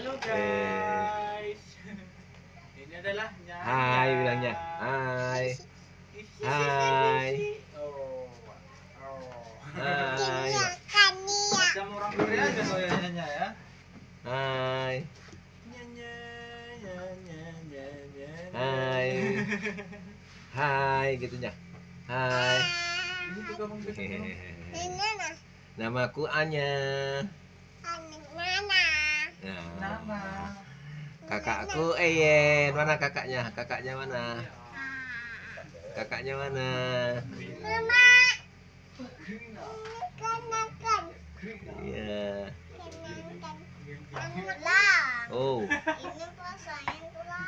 Hello guys. Ini adalah Nyanya. Hai bilangnya. Hai. Hai. Oh. Oh. Hai. Macam orang Korea aja soalnya ya. Hai. Nyanya, nyanya, nyanya. Hai. Hai gitunya. Hai. Ini juga menggerak. Namaku Anya. apa? Kakakku Eyen, eh, mana kakaknya? Kakaknya mana? Kakaknya mana? Mama. Kenakan. Iya. Kenakan. Oh. Ini puasanya tulang.